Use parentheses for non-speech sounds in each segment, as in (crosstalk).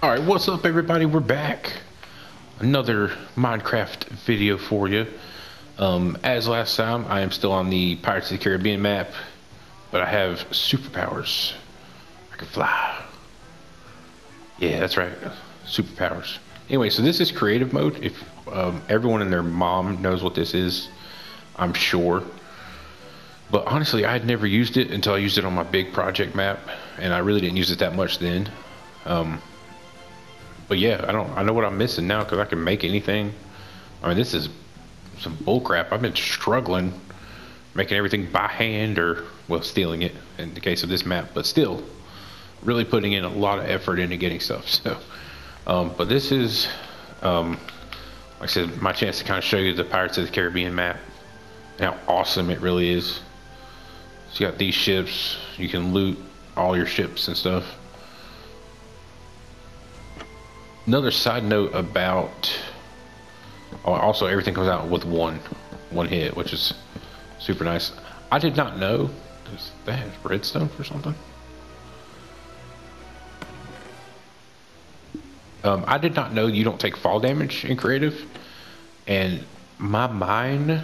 Alright, what's up everybody? We're back. Another Minecraft video for you. Um, as last time, I am still on the Pirates of the Caribbean map, but I have superpowers. I can fly. Yeah, that's right. Superpowers. Anyway, so this is creative mode. If um, everyone and their mom knows what this is, I'm sure. But honestly, I had never used it until I used it on my big project map, and I really didn't use it that much then. Um, but yeah, I don't. I know what I'm missing now because I can make anything. I mean, this is some bullcrap. I've been struggling making everything by hand or well, stealing it in the case of this map, but still, really putting in a lot of effort into getting stuff. (laughs) So, um, but this is, um, like I said, my chance to kind of show you the Pirates of the Caribbean map and how awesome it really is. So you got these ships. You can loot all your ships and stuff. Another side note about oh, also everything comes out with one one hit, which is super nice. I did not know does that redstone for something. Um, I did not know you don't take fall damage in creative, and my mine,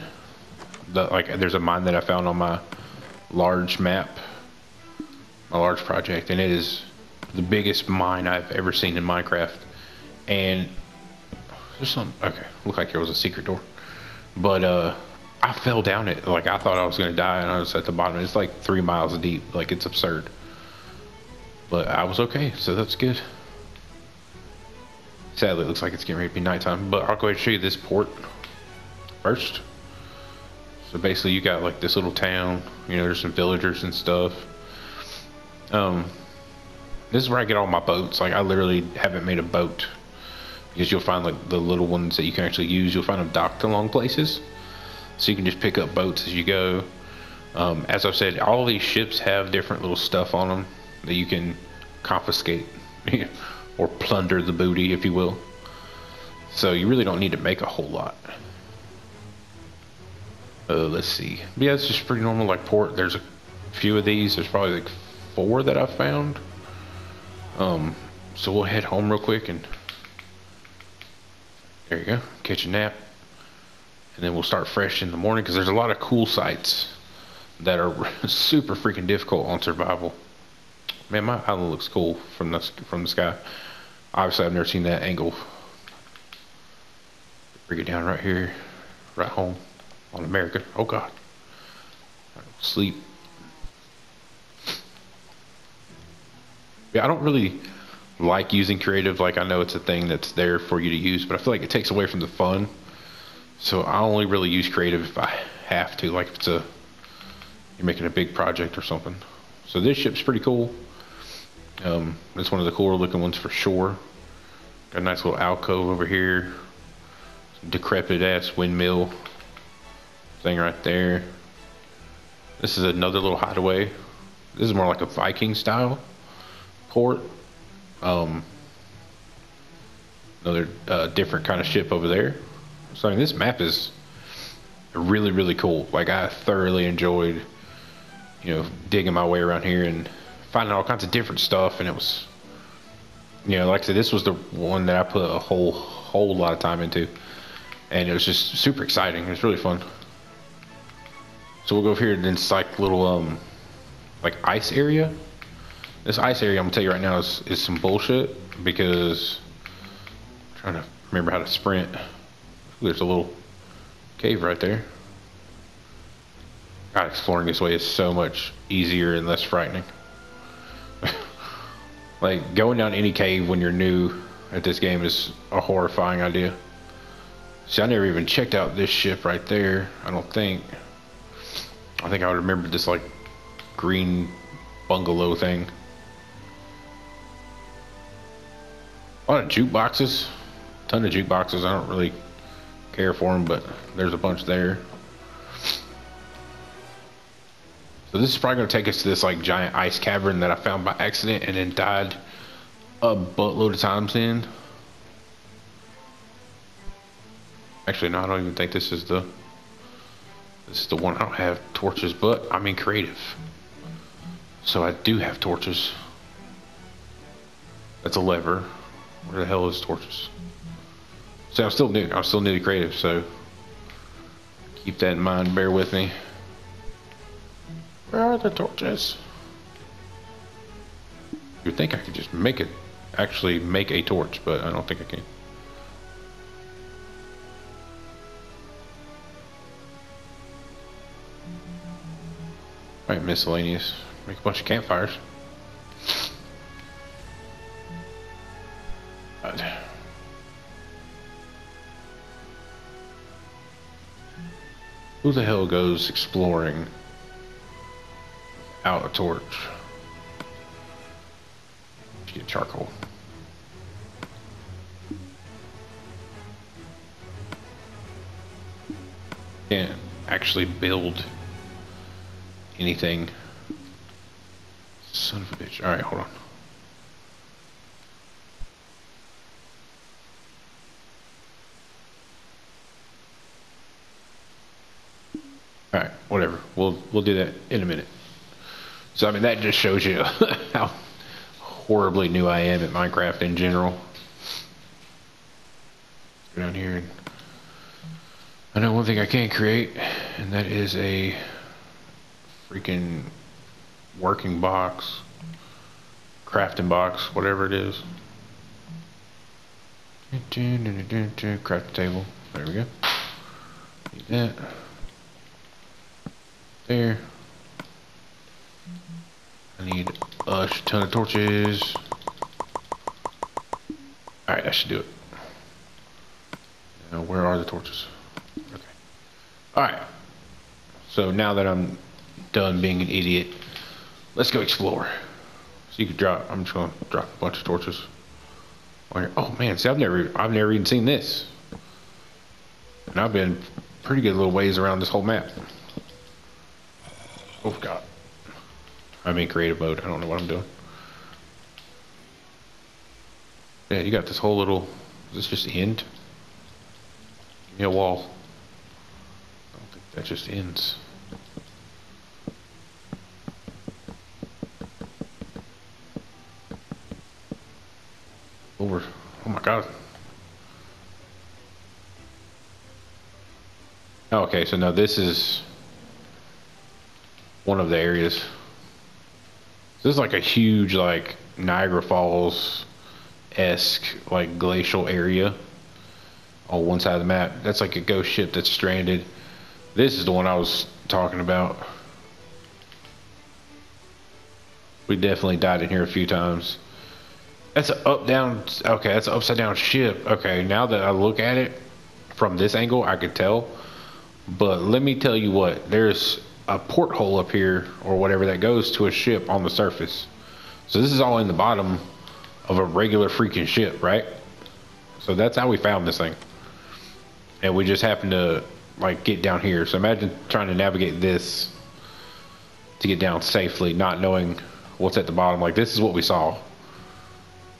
the like, there's a mine that I found on my large map, my large project, and it is the biggest mine I've ever seen in Minecraft. And there's some okay, looked like there was a secret door, but uh, I fell down it like I thought I was gonna die, and I was at the bottom. It's like three miles deep, like it's absurd. But I was okay, so that's good. Sadly, it looks like it's getting ready to be nighttime, but I'll go ahead and show you this port first. So basically, you got like this little town. You know, there's some villagers and stuff. Um, this is where I get all my boats. Like, I literally haven't made a boat because you'll find like the little ones that you can actually use. You'll find them docked along places, so you can just pick up boats as you go. Um, as I've said, all these ships have different little stuff on them that you can confiscate (laughs) or plunder the booty, if you will. So you really don't need to make a whole lot. Uh, let's see. Yeah, it's just pretty normal like port. There's a few of these. There's probably like four that I've found. Um, so we'll head home real quick and there you go. Catch a nap. And then we'll start fresh in the morning because there's a lot of cool sites that are (laughs) super freaking difficult on survival. Man, my island looks cool from the from the sky. Obviously, I've never seen that angle. Bring it down right here, right home on America. Oh God, sleep. Yeah, I don't really like using creative. Like I know it's a thing that's there for you to use, but I feel like it takes away from the fun. So I only really use creative if I have to, like if it's a you're making a big project or something. So this ship's pretty cool. Um, it's one of the cooler looking ones for sure. Got a nice little alcove over here. Decrepit ass windmill thing right there. This is another little hideaway. This is more like a Viking style port. Um, another uh, different kind of ship over there. So I mean, this map is really, really cool. Like I thoroughly enjoyed, you know, digging my way around here and finding all kinds of different stuff. And it was, you know, like I said, this was the one that I put a whole, whole lot of time into. And it was just super exciting. It was really fun. So we'll go over here and it's like little, um, like ice area. This ice area, I'm gonna tell you right now, is, is some bullshit because I'm trying to remember how to sprint. There's a little cave right there. God, exploring this way is so much easier and less frightening. (laughs) like, going down any cave when you're new at this game is a horrifying idea. See, I never even checked out this ship right there, I don't think. I think I would remember this, like, green bungalow thing. A lot of jukeboxes. A ton of jukeboxes. I don't really care for them, but there's a bunch there. So this is probably going to take us to this like giant ice cavern that I found by accident and then died a buttload of times in. Actually, no, I don't even think this is the this is the one I don't have torches, but I'm in creative. So I do have torches. That's a lever. Where the hell is torches? So I'm still new. I'm still new to creative, so keep that in mind. Bear with me. Where are the torches? You'd think I could just make it, actually make a torch, but I don't think I can. Alright, miscellaneous. Make a bunch of campfires. Who the hell goes exploring out a torch? To Get charcoal. Can't actually build anything. Son of a bitch. Alright, hold on. Alright, whatever. We'll we'll do that in a minute. So I mean that just shows you (laughs) how horribly new I am at Minecraft in general. Go down here and I know one thing I can't create, and that is a freaking working box, crafting box, whatever it is. Craft table. There we go. Need that. There. I need uh, a ton of torches. Alright, that should do it. Now, where are the torches? Okay. Alright. So now that I'm done being an idiot, let's go explore. So you could drop, I'm just gonna drop a bunch of torches. Oh man, see I've never, I've never even seen this. And I've been pretty good little ways around this whole map. Oh god. I'm in creative mode. I don't know what I'm doing. Yeah, you got this whole little. Is this just end? Give me a wall. I don't think that just ends. Over. Oh my god. Oh, okay, so now this is one of the areas. This is like a huge, like Niagara Falls esque, like glacial area on one side of the map. That's like a ghost ship that's stranded. This is the one I was talking about. We definitely died in here a few times. That's an up down. Okay, that's an upside down ship. Okay, now that I look at it from this angle, I could tell. But let me tell you what, there's a porthole up here or whatever that goes to a ship on the surface. So this is all in the bottom of a regular freaking ship, right? So that's how we found this thing. And we just happened to like get down here. So imagine trying to navigate this to get down safely, not knowing what's at the bottom. Like this is what we saw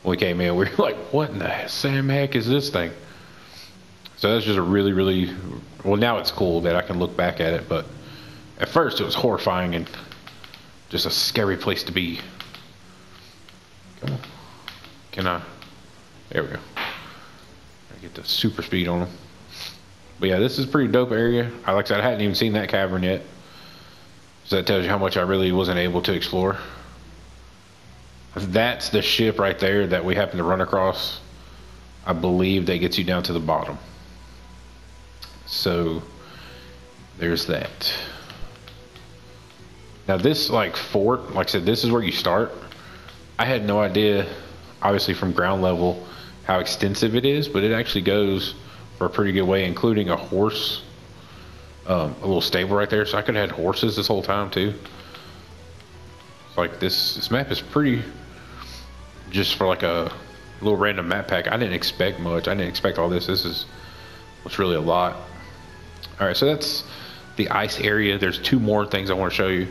when we came in. We were (laughs) like, what in the Sam heck is this thing? So that's just a really, really well now it's cool that I can look back at it, but at first, it was horrifying and just a scary place to be. Come on. Can I? There we go. I get the super speed on them. But yeah, this is a pretty dope area. I like I said, I hadn't even seen that cavern yet. So that tells you how much I really wasn't able to explore. That's the ship right there that we happen to run across. I believe that gets you down to the bottom. So there's that. Now this like fort, like I said, this is where you start. I had no idea, obviously from ground level, how extensive it is, but it actually goes for a pretty good way, including a horse, um, a little stable right there. So I could have had horses this whole time too. Like this, this map is pretty, just for like a little random map pack. I didn't expect much. I didn't expect all this. This is what's really a lot. All right, so that's the ice area. There's two more things I want to show you.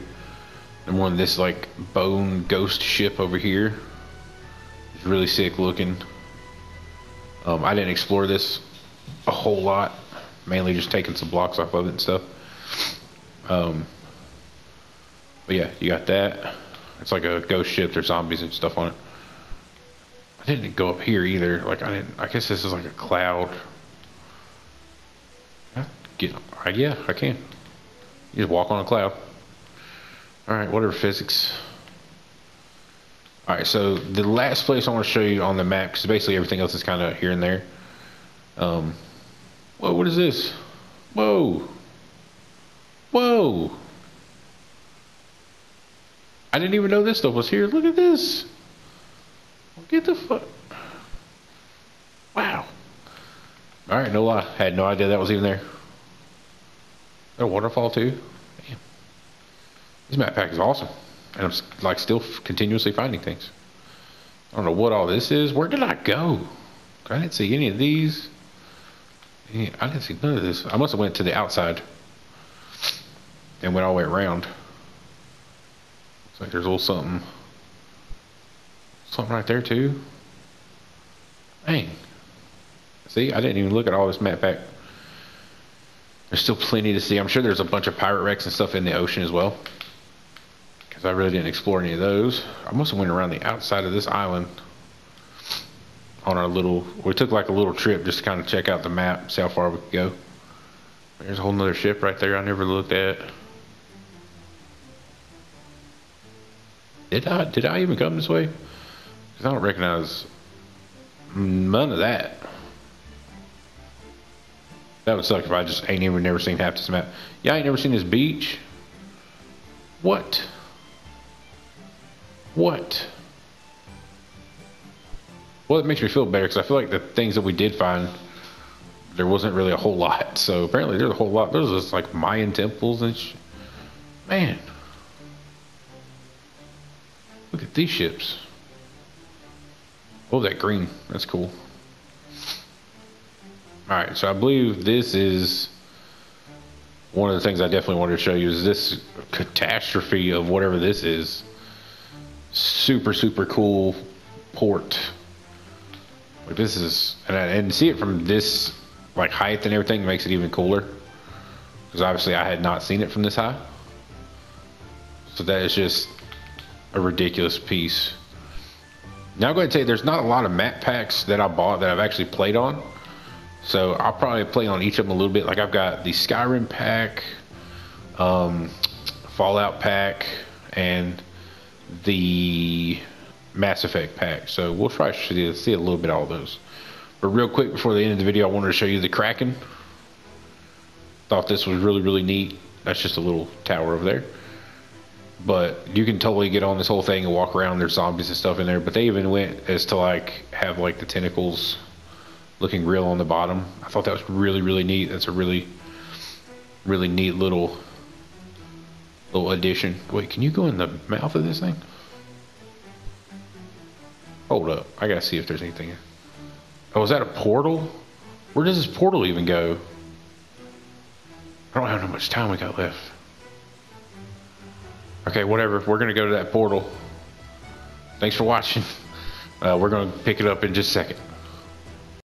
And one this like bone ghost ship over here. It's really sick looking. Um, I didn't explore this a whole lot, mainly just taking some blocks off of it and stuff. Um, but yeah, you got that. It's like a ghost ship. There's zombies and stuff on it. I didn't go up here either. Like I didn't. I guess this is like a cloud. Get. I, yeah, I can. You just walk on a cloud. All right, whatever physics. All right, so the last place I want to show you on the map, because basically everything else is kind of here and there. Um, whoa, what is this? Whoa. Whoa. I didn't even know this stuff was here. Look at this. Get the fuck. Wow. All right, no lie. I Had no idea that was even there. A waterfall too. This map pack is awesome, and I'm like still continuously finding things. I don't know what all this is. Where did I go? I didn't see any of these. I didn't see none of this. I must have went to the outside and went all the way around. Looks like there's a little something. Something right there too. Dang. See, I didn't even look at all this map pack. There's still plenty to see. I'm sure there's a bunch of pirate wrecks and stuff in the ocean as well. Because I really didn't explore any of those. I must have went around the outside of this island on our little, we took like a little trip just to kind of check out the map, see how far we could go. There's a whole nother ship right there I never looked at. Did I, did I even come this way? Because I don't recognize none of that. That would suck if I just ain't even never seen half this map. Yeah, I ain't never seen this beach. What? What? Well, it makes me feel better because I feel like the things that we did find, there wasn't really a whole lot. So apparently there's a whole lot. There's just like Mayan temples and sh Man. Look at these ships. Oh, that green. That's cool. Alright, so I believe this is one of the things I definitely wanted to show you is this catastrophe of whatever this is. Super, super cool port. Like this is, and, and see it from this like height and everything makes it even cooler. Because obviously I had not seen it from this high. So that is just a ridiculous piece. Now I'm going to tell you, there's not a lot of map packs that I bought that I've actually played on. So I'll probably play on each of them a little bit. Like I've got the Skyrim pack, um, Fallout pack, and the Mass Effect pack. So we'll try to see a little bit of all those. But real quick before the end of the video, I wanted to show you the Kraken. Thought this was really, really neat. That's just a little tower over there. But you can totally get on this whole thing and walk around. There's zombies and stuff in there. But they even went as to like have like the tentacles looking real on the bottom. I thought that was really, really neat. That's a really, really neat little little addition. Wait, can you go in the mouth of this thing? Hold up. I gotta see if there's anything. Oh, is that a portal? Where does this portal even go? I don't have how much time we got left. Okay, whatever. We're gonna go to that portal. Thanks for watching. (laughs) Uh, we're gonna pick it up in just a second.